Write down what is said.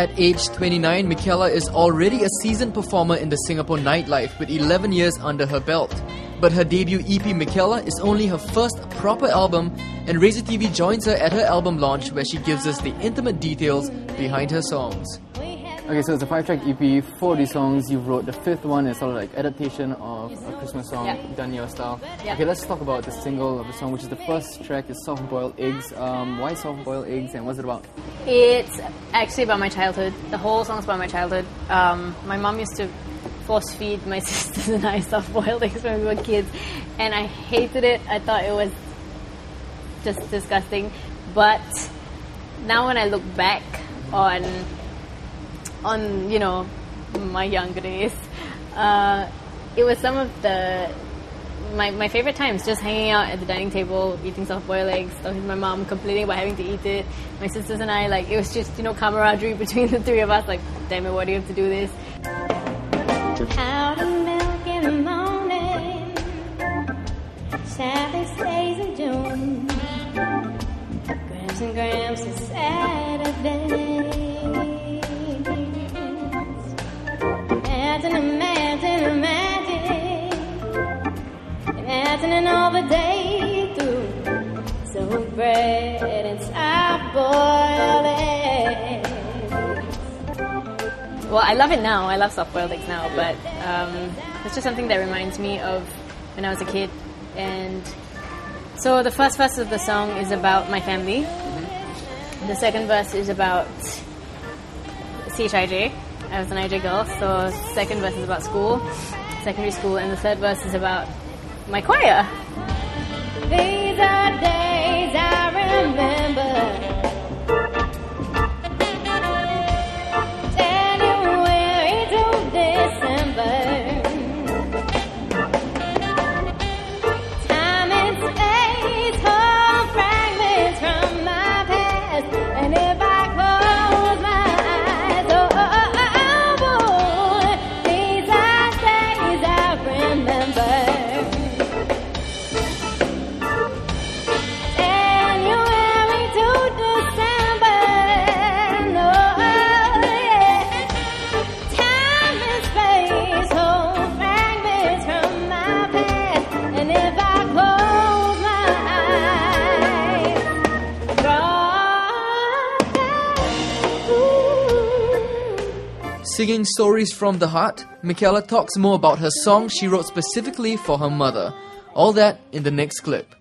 At age 29, Michaela is already a seasoned performer in the Singapore nightlife with 11 years under her belt. But her debut EP Michaela is only her first proper album, and Razor TV joins her at her album launch where she gives us the intimate details behind her songs. Okay, so it's a five-track EP. Four of these songs you wrote. The fifth one is sort of like adaptation of a Christmas song Yeah. done your style. Yeah. Okay, let's talk about the single of the song, which is the first track. Is soft boiled eggs. Um, why soft boiled eggs, and what's it about? It's actually about my childhood. The whole song's about my childhood. Um, my mom used to force feed my sisters and I soft boiled eggs when we were kids, and I hated it. I thought it was just disgusting. But now when I look back on on you know my younger days, uh, it was some of the my, my favorite times just hanging out at the dining table eating soft boiled eggs talking to my mom complaining about having to eat it my sisters and i like it was just you know camaraderie between the three of us like damn it why do you have to do this milk in the morning, Saturday. Grams and grams of Saturdays. Imagine, imagine, imagine. Imagining all the day through. So bread and soft-boiled eggs. well i love it now i love soft boiled eggs now but um, it's just something that reminds me of when i was a kid and so the first verse of the song is about my family the second verse is about CHIJ. I was an IJ girl, so second verse is about school, secondary school, and the third verse is about my choir. These are days Singing stories from the heart, Michaela talks more about her song she wrote specifically for her mother. All that in the next clip.